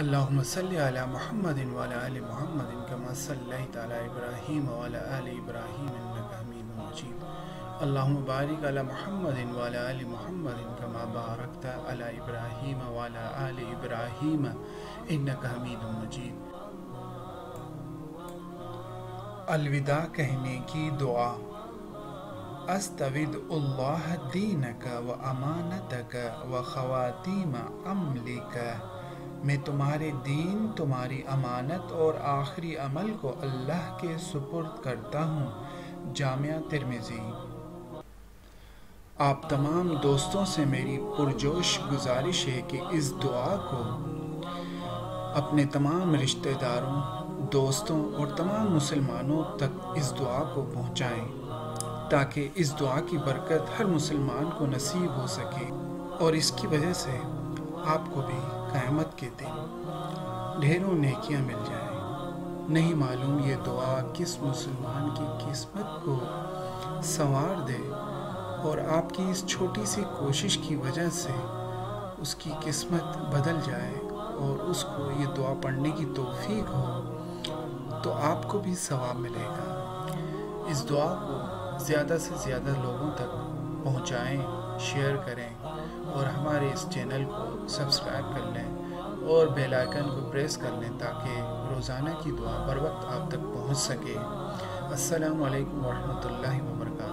अल्लाहुम्म सल्लि अला मुहम्मदिन व अला आलि मुहम्मदिन कमा सल्लैता अला इब्राहीम व अला आलि इब्राहीम इन्नका हमीदुम मजीद अल्लाहुम्म बारिक अला मुहम्मदिन व अला आलि मुहम्मदिन कमा बारकता अला इब्राहीम व अला आलि इब्राहीम इन्नका हमीदुम मजीद अलविदा कहने की दुआ व अमानतक व खवातीम अमलिक मैं तुम्हारे दीन, तुम्हारी अमानत और आखिरी अमल को अल्लाह के सुपुर्द करता हूँ। जामिया तिरमिज़ी। आप तमाम दोस्तों से मेरी पुरजोश गुजारिश है कि इस दुआ को अपने तमाम रिश्तेदारों, दोस्तों और तमाम मुसलमानों तक इस दुआ को पहुँचाएँ, ताकि इस दुआ की बरकत हर मुसलमान को नसीब हो सके और इसकी वजह से आपको भी क़यामत के दिन ढेरों नेकियाँ मिल जाए। नहीं मालूम ये दुआ किस मुसलमान की किस्मत को संवार दे और आपकी इस छोटी सी कोशिश की वजह से उसकी किस्मत बदल जाए और उसको ये दुआ पढ़ने की तौफीक हो तो आपको भी सवाब मिलेगा। इस दुआ को ज़्यादा से ज़्यादा लोगों तक पहुँचाएँ शेयर करें और हमारे इस चैनल को सब्सक्राइब कर लें और बेल आइकन को प्रेस कर लें ताकि रोज़ाना की दुआ बर वक्त आप तक पहुँच सके। अस्सलाम वालेकुम वर्का